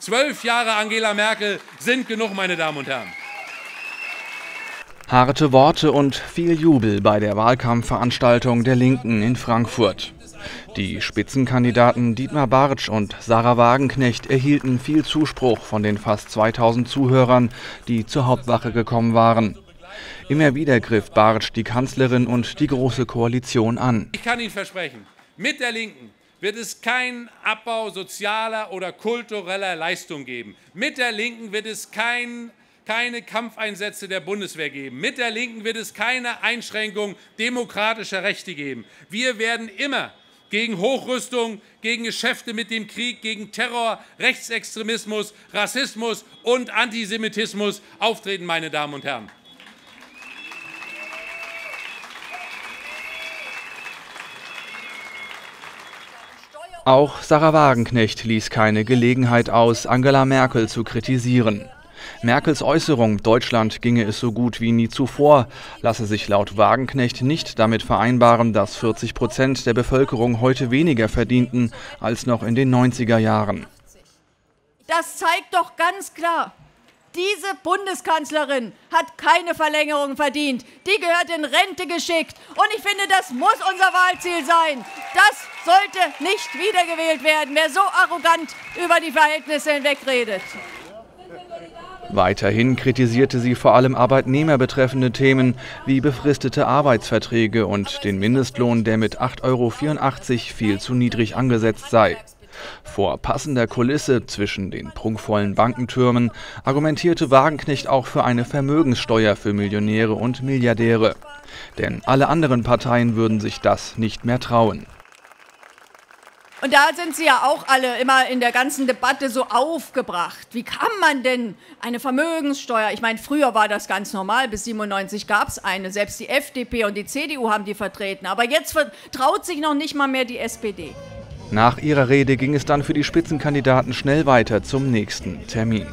Zwölf Jahre Angela Merkel sind genug, meine Damen und Herren. Harte Worte und viel Jubel bei der Wahlkampfveranstaltung der Linken in Frankfurt. Die Spitzenkandidaten Dietmar Bartsch und Sarah Wagenknecht erhielten viel Zuspruch von den fast 2000 Zuhörern, die zur Hauptwache gekommen waren. Immer wieder griff Bartsch die Kanzlerin und die Große Koalition an. Ich kann Ihnen versprechen, mit der Linken wird es keinen Abbau sozialer oder kultureller Leistung geben. Mit der Linken wird es kein, keine Kampfeinsätze der Bundeswehr geben. Mit der Linken wird es keine Einschränkung demokratischer Rechte geben. Wir werden immer gegen Hochrüstung, gegen Geschäfte mit dem Krieg, gegen Terror, Rechtsextremismus, Rassismus und Antisemitismus auftreten, meine Damen und Herren. Auch Sarah Wagenknecht ließ keine Gelegenheit aus, Angela Merkel zu kritisieren. Merkels Äußerung, Deutschland ginge es so gut wie nie zuvor, lasse sich laut Wagenknecht nicht damit vereinbaren, dass 40 Prozent der Bevölkerung heute weniger verdienten als noch in den 90er Jahren. Das zeigt doch ganz klar, diese Bundeskanzlerin hat keine Verlängerung verdient. Die gehört in Rente geschickt. Und ich finde, das muss unser Wahlziel sein. Das sollte nicht wiedergewählt werden, wer so arrogant über die Verhältnisse hinweg redet. Weiterhin kritisierte sie vor allem Arbeitnehmer betreffende Themen wie befristete Arbeitsverträge und den Mindestlohn, der mit 8,84 Euro viel zu niedrig angesetzt sei. Vor passender Kulisse zwischen den prunkvollen Bankentürmen argumentierte Wagenknecht auch für eine Vermögenssteuer für Millionäre und Milliardäre. Denn alle anderen Parteien würden sich das nicht mehr trauen. Und da sind Sie ja auch alle immer in der ganzen Debatte so aufgebracht. Wie kann man denn eine Vermögenssteuer, ich meine, früher war das ganz normal, bis 97 gab es eine, selbst die FDP und die CDU haben die vertreten, aber jetzt traut sich noch nicht mal mehr die SPD. Nach ihrer Rede ging es dann für die Spitzenkandidaten schnell weiter zum nächsten Termin.